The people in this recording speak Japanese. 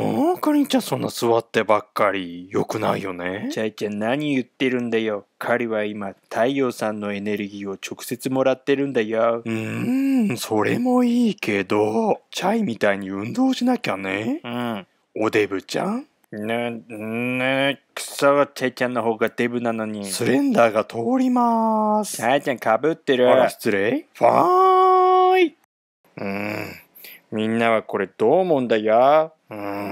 うんかりんちゃんそんな座ってばっかり良くないよねチャイちゃん何言ってるんだよ。彼は今、太陽さんのエネルギーを直接もらってるんだよ。うーん、それもいいけど、チャイみたいに運動しなきゃね。うん。おデブちゃん？な、な、くそ、チャイちゃんの方がデブなのに。スレンダーが通ります。チャイちゃんかぶってる。あら、失礼ファーイうん。みんなはこれどう思うんだよ。うん。